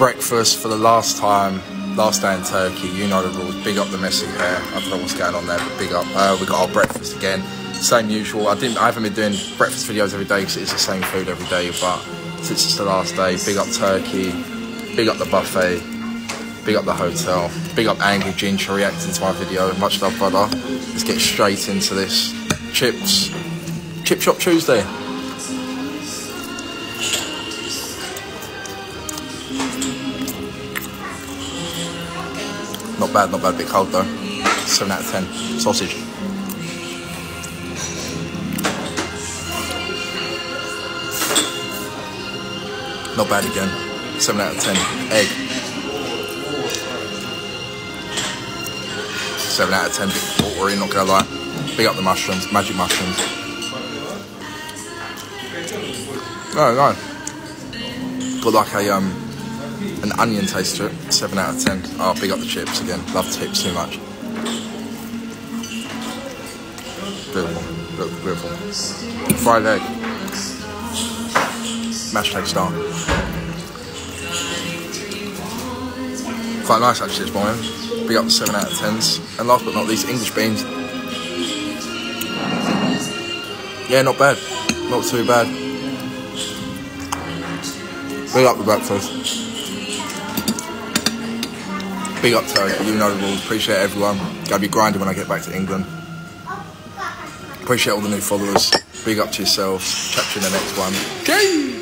breakfast for the last time. Last day in Turkey, you know the rules. Big up the messy hair. I don't know what's going on there, but big up. Uh, we got our breakfast again. Same usual. I didn't. I haven't been doing breakfast videos every day because it's the same food every day. But since it's the last day, big up Turkey. Big up the buffet. Big up the hotel. Big up Angry Ginger reacting to my video. Much love, brother. Let's get straight into this. Chips. Chip Shop Tuesday. Not bad, not bad. Bit cold though. 7 out of 10. Sausage. Not bad again. 7 out of 10. Egg. 7 out of 10. Bit watery, not gonna lie. Big up the mushrooms. Magic mushrooms. No, no. Got like a um an onion taste to it. Seven out of ten. Oh, big up the chips again. Love chips too much. Beautiful, beautiful, beautiful. Fried egg. Mashed egg star. Quite nice actually this morning. Big up the seven out of tens. And last but not least, English beans. Yeah, not bad. Not too bad. Big up the breakfast. Big up Turkey, you know the rules. Appreciate everyone. Gotta be grinding when I get back to England. Appreciate all the new followers. Big up to yourselves. Catch you in the next one. Cheers!